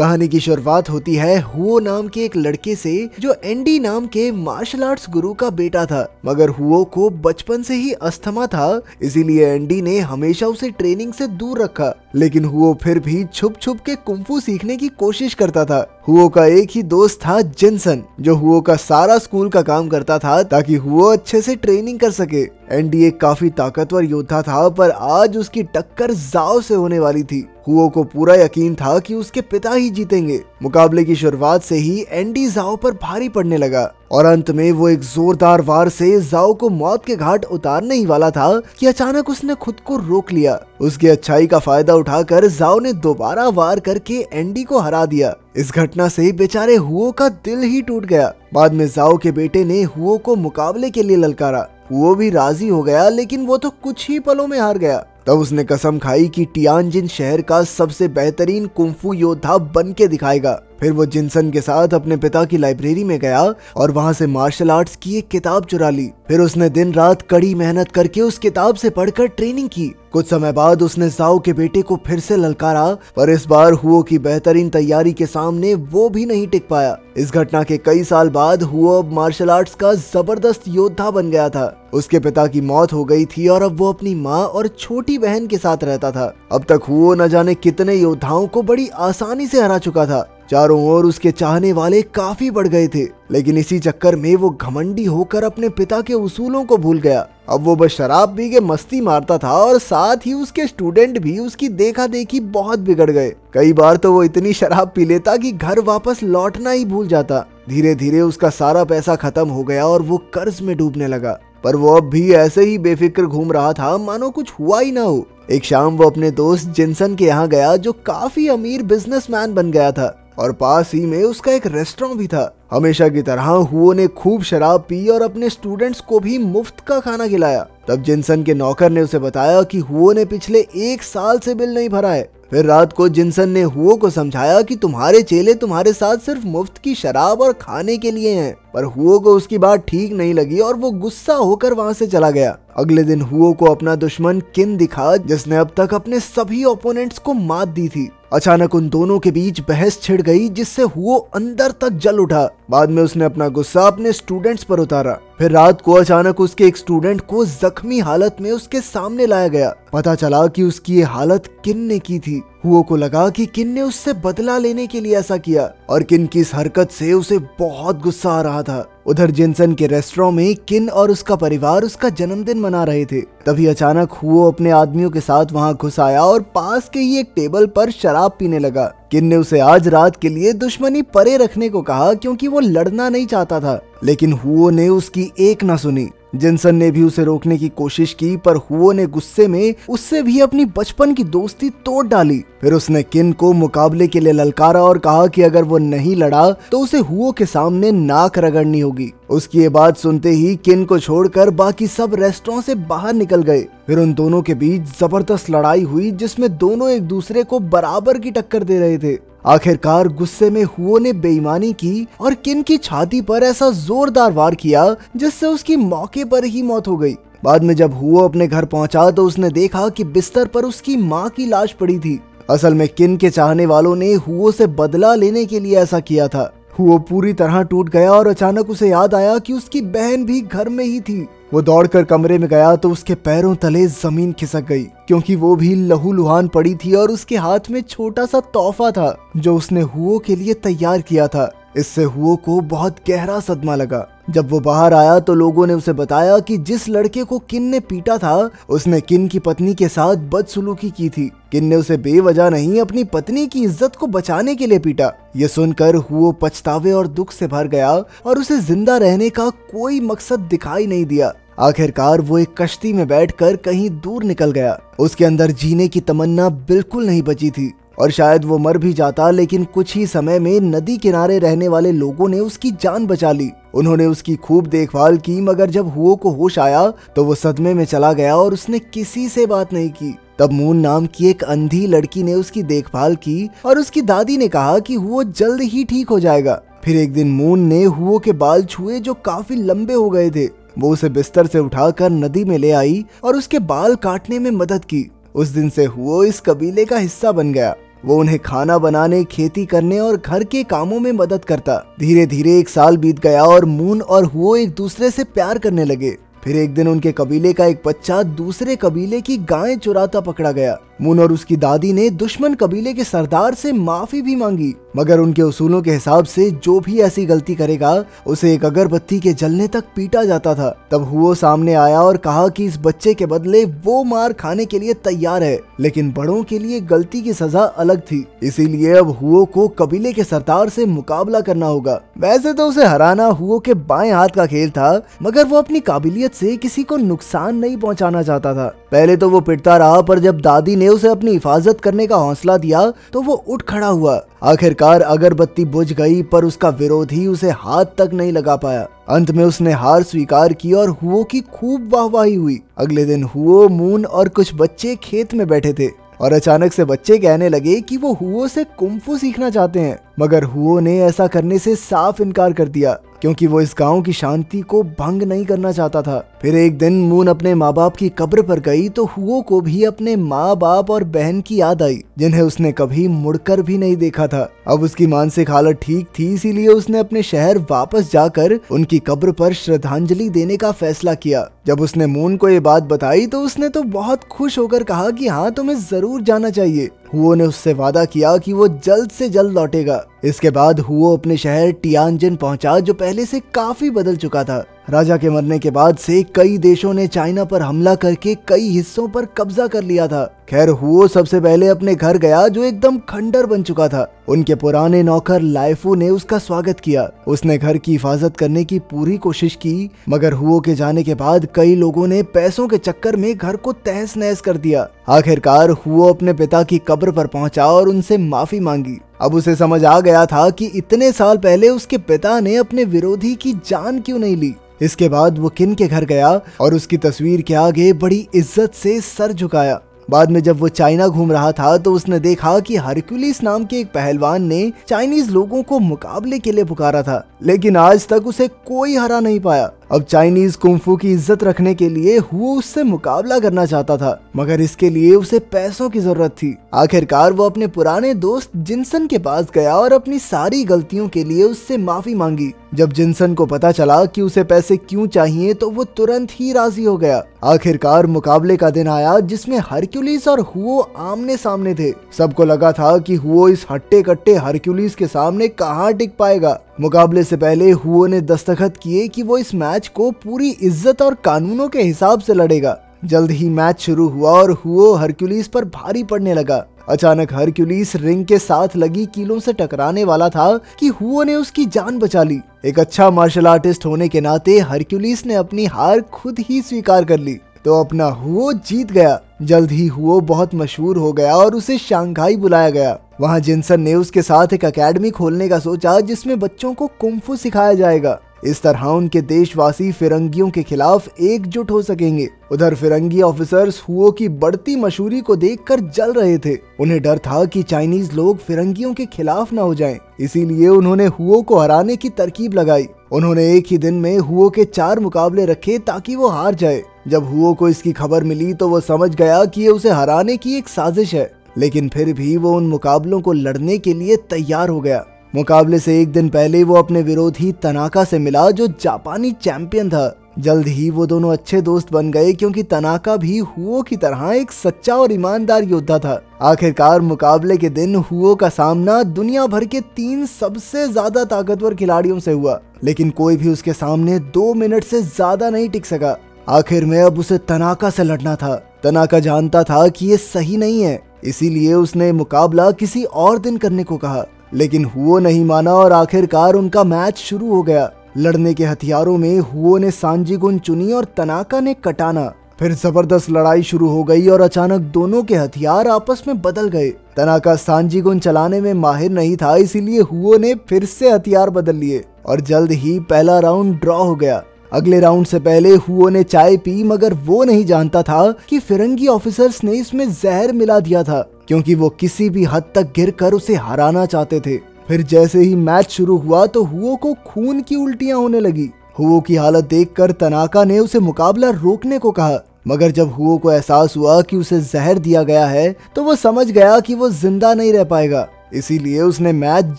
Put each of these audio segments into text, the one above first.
कहानी की शुरुआत होती है हुओ नाम के एक लड़के से, जो एंडी नाम के मार्शल आर्ट्स गुरु का बेटा था। मगर हुओ को बचपन से ही अस्थमा था, इसीलिए एंडी ने हमेशा उसे ट्रेनिंग से दूर रखा। लेकिन हुओ फिर भी छुप छुप के कुंफू सीखने की कोशिश करता था। हुओ का एक ही दोस्त था जिनसन जो हुओ का सारा स्कूल का काम करता था ताकि हुओ अच्छे से ट्रेनिंग कर सके। एंडी एक काफ़ी ताकतवर योद्धा था, पर आज उसकी टक्कर जाओ से होने वाली थी। हुओ को पूरा यकीन था कि उसके पिता ही जीतेंगे। मुकाबले की शुरुआत से ही एंडी जाओ पर भारी पड़ने लगा, और अंत में वो एक जोरदार वार से जाओ को मौत के घाट उतारने ही वाला था कि अचानक उसने खुद को रोक लिया। उसकी अच्छाई का फ़ायदा उठाकर जाओ ने दोबारा वार करके एंडी को हरा दिया। इस घटना से बेचारे हुओ का दिल ही टूट गया। बाद में जाओ के बेटे ने हुओ को मुकाबले के लिए ललकारा। वो भी राज़ी हो गया, लेकिन वो तो कुछ ही पलों में हार गया। तब उसने कसम खाई कि टियानजिन शहर का सबसे बेहतरीन कुंफू योद्धा बन के दिखाएगा। फिर वो जिनसन के साथ अपने पिता की लाइब्रेरी में गया और वहाँ से मार्शल आर्ट्स की एक किताब चुरा ली। फिर उसने दिन रात कड़ी मेहनत करके उस किताब से पढ़कर ट्रेनिंग की। कुछ समय बाद उसने जाओ के बेटे को फिर से ललकारा, पर इस बार हुओ की बेहतरीन तैयारी के सामने वो भी नहीं टिक पाया। इस घटना के कई साल बाद हुओ अब मार्शल आर्ट्स का ज़बरदस्त योद्धा बन गया था। उसके पिता की मौत हो गई थी और अब वो अपनी माँ और छोटी बहन के साथ रहता था। अब तक हुओ न जाने कितने योद्धाओं को बड़ी आसानी से हरा चुका था। चारों ओर उसके चाहने वाले काफ़ी बढ़ गए थे, लेकिन इसी चक्कर में वो घमंडी होकर अपने पिता के उसूलों को भूल गया। अब वो बस शराब पी के मस्ती मारता था और साथ ही उसके स्टूडेंट भी उसकी देखा देखी बहुत बिगड़ गए। कई बार तो वो इतनी शराब पी लेता कि घर वापस लौटना ही भूल जाता। धीरे धीरे उसका सारा पैसा खत्म हो गया और वो कर्ज में डूबने लगा। पर वो अब भी ऐसे ही बेफिक्र घूम रहा था, मानो कुछ हुआ ही ना हो। एक शाम वो अपने दोस्त जिनसन के यहाँ गया, जो काफ़ी अमीर बिजनेसमैन बन गया था। और पास ही में उसका एक रेस्टोरेंट भी था। हमेशा की तरह हुओ ने खूब शराब पी और अपने स्टूडेंट्स को भी मुफ़्त का खाना खिलाया। तब जिनसन के नौकर ने उसे बताया कि हुओ ने पिछले एक साल से बिल नहीं भरा है। फिर रात को जिनसन ने हुओ को समझाया कि तुम्हारे चेले तुम्हारे साथ सिर्फ़ मुफ़्त की शराब और खाने के लिए हैं, पर हुओ को उसकी बात ठीक नहीं लगी और वो गुस्सा होकर वहाँ से चला गया। अगले दिन हुओ को अपना दुश्मन किन दिखा, जिसने अब तक अपने सभी ओपोनेंट्स को मात दी थी। अचानक उन दोनों के बीच बहस छिड़ गई, जिससे हुओ अंदर तक जल उठा। बाद में उसने अपना गुस्सा अपने स्टूडेंट्स पर उतारा। फिर रात को अचानक उसके एक स्टूडेंट को जख्मी हालत में उसके सामने लाया गया। पता चला कि उसकी ये हालत किन ने की थी। हुओ को लगा कि किन ने उससे बदला लेने के लिए ऐसा किया, और किन की इस हरकत से उसे बहुत गुस्सा आ रहा था। उधर जिनसन के रेस्टोरेंट में किन और उसका परिवार उसका जन्मदिन मना रहे थे। तभी अचानक हुओ अपने आदमियों के साथ वहाँ घुस आया और पास के ही एक टेबल पर शराब पीने लगा। किन ने उसे आज रात के लिए दुश्मनी परे रखने को कहा क्योंकि वो लड़ना नहीं चाहता था। लेकिन हुओ ने उसकी एक न सुनी। जिनसन ने भी उसे रोकने की कोशिश की, पर हुओ ने गुस्से में उससे भी अपनी बचपन की दोस्ती तोड़ डाली। फिर उसने किन को मुकाबले के लिए ललकारा और कहा कि अगर वो नहीं लड़ा तो उसे हुओ के सामने नाक रगड़नी होगी। उसकी ये बात सुनते ही किन को छोड़कर बाकी सब रेस्टोरेंट से बाहर निकल गए। फिर उन दोनों के बीच ज़बरदस्त लड़ाई हुई, जिसमें दोनों एक दूसरे को बराबर की टक्कर दे रहे थे। आखिरकार गुस्से में हुओ ने बेईमानी की और किन की छाती पर ऐसा जोरदार वार किया जिससे उसकी मौके पर ही मौत हो गई। बाद में जब हुओ अपने घर पहुँचा तो उसने देखा कि बिस्तर पर उसकी माँ की लाश पड़ी थी। असल में किन के चाहने वालों ने हुओ से बदला लेने के लिए ऐसा किया था? वो पूरी तरह टूट गया और अचानक उसे याद आया कि उसकी बहन भी घर में ही थी। वो दौड़कर कमरे में गया तो उसके पैरों तले ज़मीन खिसक गई, क्योंकि वो भी लहू लुहान पड़ी थी और उसके हाथ में छोटा सा तोहफा था, जो उसने हुओ के लिए तैयार किया था। इससे हुओ को बहुत गहरा सदमा लगा। जब वो बाहर आया तो लोगों ने उसे बताया कि जिस लड़के को किन ने पीटा था, उसने किन की पत्नी के साथ बदसलूकी की थी। किन ने उसे बेवजह नहीं अपनी पत्नी की इज़्ज़त को बचाने के लिए पीटा। ये सुनकर हुओ पछतावे और दुख से भर गया और उसे ज़िंदा रहने का कोई मकसद दिखाई नहीं दिया। आखिरकार वो एक कश्ती में बैठकर कहीं दूर निकल गया। उसके अंदर जीने की तमन्ना बिल्कुल नहीं बची थी। और शायद वो मर भी जाता, लेकिन कुछ ही समय में नदी किनारे रहने वाले लोगों ने उसकी जान बचा ली। उन्होंने उसकी खूब देखभाल की, मगर जब हुओ को होश आया तो वो सदमे में चला गया और उसने किसी से बात नहीं की। तब मून नाम की एक अंधी लड़की ने उसकी देखभाल की और उसकी दादी ने कहा कि हुओ जल्द ही ठीक हो जाएगा। फिर एक दिन मून ने हुओ के बाल छुए जो काफ़ी लंबे हो गए थे। वो उसे बिस्तर से उठाकर नदी में ले आई और उसके बाल काटने में मदद की। उस दिन से हुओ इस कबीले का हिस्सा बन गया। वो उन्हें खाना बनाने, खेती करने और घर के कामों में मदद करता। धीरे धीरे एक साल बीत गया और मून और हुओ एक दूसरे से प्यार करने लगे। फिर एक दिन उनके कबीले का एक बच्चा दूसरे कबीले की गाय चुराता पकड़ा गया। मून और उसकी दादी ने दुश्मन कबीले के सरदार से माफ़ी भी मांगी। मगर उनके उसूलों के हिसाब से जो भी ऐसी गलती करेगा, उसे एक अगरबत्ती के जलने तक पीटा जाता था। तब हुओ सामने आया और कहा कि इस बच्चे के बदले वो मार खाने के लिए तैयार है, लेकिन बड़ों के लिए गलती की सजा अलग थी। इसीलिए अब हुओ को कबीले के सरदार से मुकाबला करना होगा। वैसे तो उसे हराना हुओ के बाएँ हाथ का खेल था, मगर वो अपनी काबिलियत से किसी को नुकसान नहीं पहुंचाना चाहता था। पहले तो वो पिटता रहा, पर जब दादी ने उसे अपनी हिफाजत करने का हौसला दिया तो वो उठ खड़ा हुआ। आखिरकार अगरबत्ती बुझ गई, पर उसका विरोध ही उसे हाथ तक नहीं लगा पाया। अंत में उसने हार स्वीकार की और हुओ की खूब वाहवाही हुई। अगले दिन हुओ, मून और कुछ बच्चे खेत में बैठे थे, और अचानक से बच्चे कहने लगे कि वो हुओ से कुंफू सीखना चाहते हैं। मगर हुओ ने ऐसा करने से साफ़ इनकार कर दिया, क्योंकि वो इस गाँव की शांति को भंग नहीं करना चाहता था। फिर एक दिन मून अपने माँ बाप की कब्र पर गई तो हुओ को भी अपने माँ बाप और बहन की याद आई, जिन्हें उसने कभी मुड़कर भी नहीं देखा था। अब उसकी मानसिक हालत ठीक थी, इसीलिए उसने अपने शहर वापस जाकर उनकी कब्र पर श्रद्धांजलि देने का फैसला किया। जब उसने मून को ये बात बताई तो उसने तो बहुत खुश होकर कहा कि हाँ तुम्हें ज़रूर जाना चाहिए। हुओ ने उससे वादा किया कि वो जल्द से जल्द लौटेगा। इसके बाद हुओ अपने शहर टियानजिन पहुँचा, जो पहले से काफ़ी बदल चुका था। राजा के मरने के बाद से कई देशों ने चाइना पर हमला करके कई हिस्सों पर कब्जा कर लिया था। खैर, हुओ सबसे पहले अपने घर गया, जो एकदम खंडर बन चुका था। उनके पुराने नौकर लाइफू ने उसका स्वागत किया। उसने घर की हिफाजत करने की पूरी कोशिश की, मगर हुओ के जाने के बाद कई लोगों ने पैसों के चक्कर में घर को तहस नहस कर दिया। आखिरकार हुओ अपने पिता की कब्र पर पहुँचा और उनसे माफ़ी मांगी। अब उसे समझ आ गया था कि इतने साल पहले उसके पिता ने अपने विरोधी की जान क्यों नहीं ली। इसके बाद वो किन के घर गया और उसकी तस्वीर के आगे बड़ी इज़्ज़त से सर झुकाया। बाद में जब वो चाइना घूम रहा था तो उसने देखा कि हरक्यूलिस नाम के एक पहलवान ने चाइनीज़ लोगों को मुकाबले के लिए पुकारा था, लेकिन आज तक उसे कोई हरा नहीं पाया। अब चाइनीज़ कुंफू की इज़्ज़त रखने के लिए हुओ उससे मुकाबला करना चाहता था, मगर इसके लिए उसे पैसों की ज़रूरत थी। आखिरकार वो अपने पुराने दोस्त जिनसन के पास गया और अपनी सारी गलतियों के लिए उससे माफ़ी मांगी। जब जिनसन को पता चला कि उसे पैसे क्यों चाहिए तो वो तुरंत ही राज़ी हो गया। आखिरकार मुकाबले का दिन आया, जिसमें हरक्यूलिस और हुओ आमने सामने थे। सबको लगा था कि हुओ इस हट्टे कट्टे हरक्यूलिस के सामने कहाँ टिक पाएगा। मुकाबले से पहले हुओ ने दस्तखत किए कि वो इस मैच को पूरी इज़्ज़त और कानूनों के हिसाब से लड़ेगा। जल्द ही मैच शुरू हुआ और हुओ हरक्यूलिस पर भारी पड़ने लगा। अचानक हरक्यूलिस रिंग के साथ लगी कीलों से टकराने वाला था कि हुओ ने उसकी जान बचा ली। एक अच्छा मार्शल आर्टिस्ट होने के नाते हरक्यूलिस ने अपनी हार खुद ही स्वीकार कर ली। तो अपना हुओ जीत गया। जल्द ही हुओ बहुत मशहूर हो गया और उसे शांघाई बुलाया गया। वहाँ जिनसन ने उसके साथ एक अकेडमी खोलने का सोचा जिसमें बच्चों को कुंफू सिखाया जाएगा। इस तरह उनके देशवासी फिरंगियों के खिलाफ एकजुट हो सकेंगे। उधर फिरंगी ऑफिसर्स हुओ की बढ़ती मशहूरी को देखकर जल रहे थे। उन्हें डर था कि चाइनीज़ लोग फिरंगियों के खिलाफ न हो जाएँ। इसीलिए उन्होंने हुओ को हराने की तरकीब लगाई। उन्होंने एक ही दिन में हुओ के चार मुकाबले रखे ताकि वो हार जाए। जब हुओ को इसकी खबर मिली तो वो समझ गया कि ये उसे हराने की एक साजिश है। लेकिन फिर भी वो उन मुकाबलों को लड़ने के लिए तैयार हो गया। मुकाबले से एक दिन पहले वो अपने विरोधी तनाका से मिला, जो जापानी चैंपियन था। जल्द ही वो दोनों अच्छे दोस्त बन गए, क्योंकि तनाका भी हुओ की तरह एक सच्चा और ईमानदार योद्धा था। आखिरकार मुकाबले के दिन हुओ का सामना दुनिया भर के तीन सबसे ज़्यादा ताकतवर खिलाड़ियों से हुआ, लेकिन कोई भी उसके सामने दो मिनट से ज़्यादा नहीं टिक सका। आखिर में अब उसे तनाका से लड़ना था। तनाका जानता था कि ये सही नहीं है, इसीलिए उसने मुकाबला किसी और दिन करने को कहा। लेकिन हुओ नहीं माना और आखिरकार उनका मैच शुरू हो गया। लड़ने के हथियारों में हुओ ने सांजी गुन चुनी और तनाका ने कटाना। फिर ज़बरदस्त लड़ाई शुरू हो गई और अचानक दोनों के हथियार आपस में बदल गए। तनाका सांजी गुन चलाने में माहिर नहीं था, इसीलिए हुओ ने फिर से हथियार बदल लिए और जल्द ही पहला राउंड ड्रॉ हो गया। अगले राउंड से पहले हुओ ने चाय पी, मगर वो नहीं जानता था कि फिरंगी ऑफिसर्स ने इसमें जहर मिला दिया था। क्योंकि वो किसी भी हद तक गिर कर उसे हराना चाहते थे। फिर जैसे ही मैच शुरू हुआ तो हुओ को खून की उल्टियाँ होने लगी। हुओ की हालत देखकर तनाका ने उसे मुकाबला रोकने को कहा, मगर जब हुओ को एहसास हुआ कि उसे जहर दिया गया है तो वो समझ गया कि वो ज़िंदा नहीं रह पाएगा। इसीलिए उसने मैच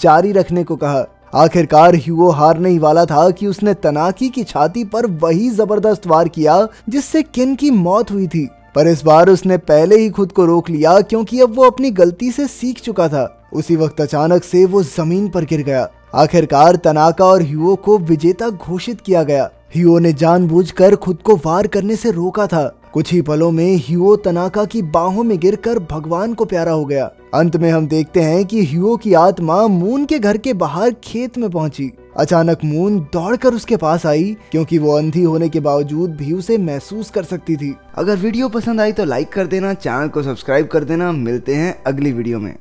जारी रखने को कहा। आखिरकार ह्यूओ हारने ही वाला था कि उसने तनाकी की छाती पर वही ज़बरदस्त वार किया, जिससे किन की मौत हुई थी। पर इस बार उसने पहले ही खुद को रोक लिया क्योंकि अब वो अपनी गलती से सीख चुका था। उसी वक्त अचानक से वो ज़मीन पर गिर गया। आखिरकार तनाका और ह्यूओ को विजेता घोषित किया गया। ह्यूओ ने जानबूझकर खुद को वार करने से रोका था। कुछ ही पलों में ह्यूओ तनाका की बाहों में गिरकर भगवान को प्यारा हो गया। अंत में हम देखते हैं कि ह्यूओ की आत्मा मून के घर के बाहर खेत में पहुँची। अचानक मून दौड़कर उसके पास आई, क्योंकि वो अंधी होने के बावजूद भी उसे महसूस कर सकती थी। अगर वीडियो पसंद आई तो लाइक कर देना, चैनल को सब्सक्राइब कर देना। मिलते हैं अगली वीडियो में।